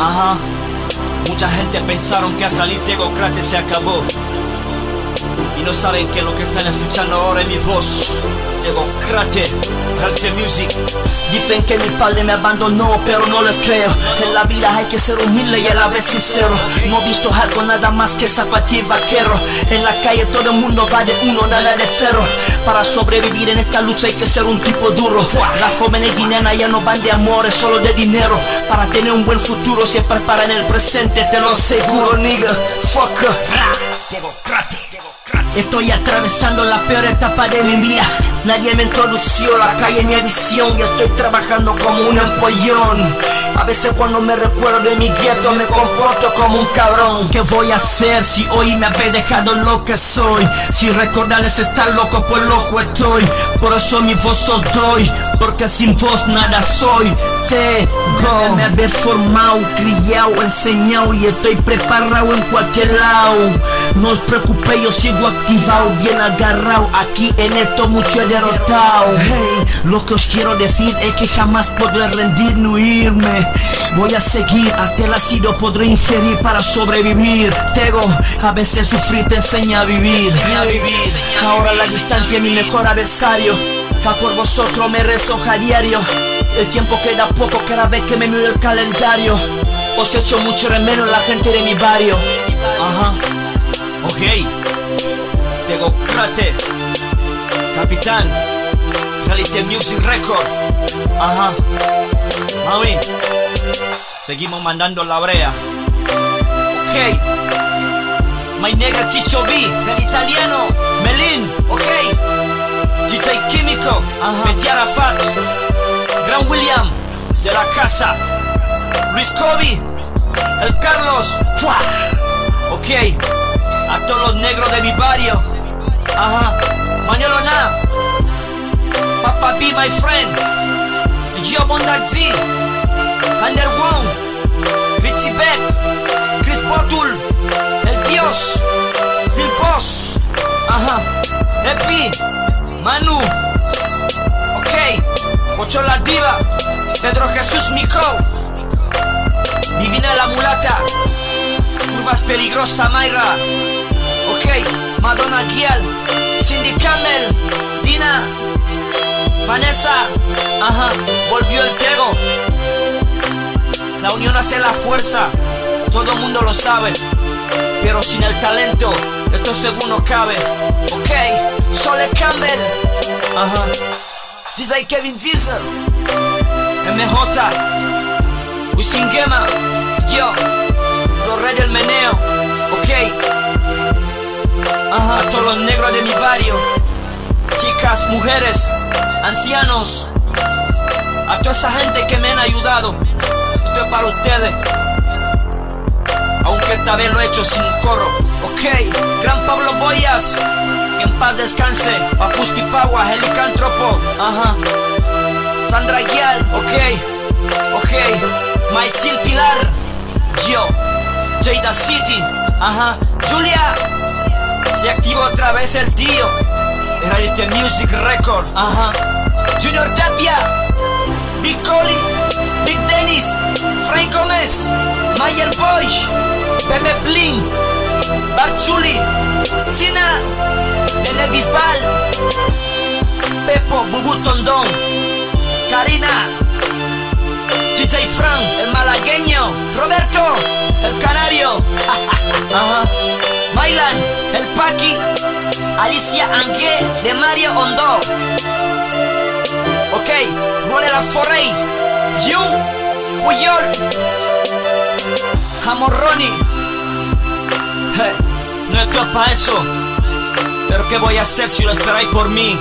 Ajá. Mucha gente pensaron que a salir Diego Crate se acabó. Y no saben que lo que están escuchando ahora es mi voz. Diego Crate, Arte Music. Dicen que mi padre me abandonó, pero no les creo. En la vida hay que ser humilde y a la vez sincero. No he visto algo nada más que zapatí y vaquero. En la calle todo el mundo va de uno, nada de cero. Para sobrevivir en esta lucha hay que ser un tipo duro. Las jóvenes guineanas ya no van de amores, solo de dinero. Para tener un buen futuro se preparan el presente, te lo aseguro, nigga. Fuck. Diego Crate. Estoy atravesando la peor etapa de mi vida. Nadie me introdució la calle en mi visión y estoy trabajando como un empollón. A veces cuando me recuerdo de mi gueto me comporto como un cabrón. ¿Qué voy a hacer si hoy me habéis dejado lo que soy? Si recordarles estar loco, pues loco estoy. Por eso mi voz os doy, porque sin vos nada soy. Tengo, me habéis formado, criado, enseñado y estoy preparado en cualquier lado. No os preocupéis, yo sigo activado, bien agarrado. Aquí en esto mucho he derrotado. Hey, lo que os quiero decir es que jamás podré rendir ni huirme. Voy a seguir hasta el ácido podré ingerir para sobrevivir. Tego, a veces sufrir te enseña a vivir. Ahora la distancia es mi mejor adversario. A por vosotros me rezo a diario. El tiempo queda poco cada vez que me miro el calendario. Os echo mucho de menos la gente de mi barrio. Ajá. Ok. Diego Crate. Capitán. Reality Music Record. Ajá. Mami. Seguimos mandando la brea. Ok. My negra Chicho B. El italiano. Melin. Ok. DJ Químico. Betty Arafat. Gran William. De la casa. Luis Kobe. El Carlos. ¡Fua! Ok. A todos los negros de mi barrio. Ajá. Manolo Na. Papa B, my friend. Yo Bondazi. Ander Wong. Richie Beck. Chris Potul. El Dios. Phil Boss. Ajá. Epi. Manu. Ok. Ocho la diva. Pedro Jesús Mico. Divina la mulata. Curvas peligrosa Mayra. Ok. Madonna Gial. Cindy Campbell. Dina. Vanessa. Ajá. Volvió el Tego. La unión hace la fuerza. Todo el mundo lo sabe. Pero sin el talento, esto según no cabe. Ok. Sole Campbell. Ajá. DJ Kevin Diesel. MJ. Wisin Gema. Yo. Los Reyes del Meneo. Ok. Ajá. A todos los negros de mi barrio. Chicas, mujeres, ancianos. A toda esa gente que me han ayudado. Para ustedes. Aunque esta vez lo he hecho sin coro. Ok. Gran Pablo Boyas. En paz descanse. Papusti Pagua, el licántropo. Ajá. Sandra Guial, ok, ok, Maitzil Pilar, yo, Jada City, ajá, Julia, se activó otra vez el tío, Reality Music Record, ajá, Junior Boy, Bebe Bling, Barzuli, China, Nene Bisbal, Pepo, Bubu Tondón, Karina, DJ Fran, el malagueño, Roberto, el canario, Ajá. El Paqui, Alicia Angué de Mario Hondo. Ok, Ronela Forey, You, Puyol, Jamorroni. Hey, no estoy para eso. Pero ¿qué voy a hacer si lo esperáis por mí?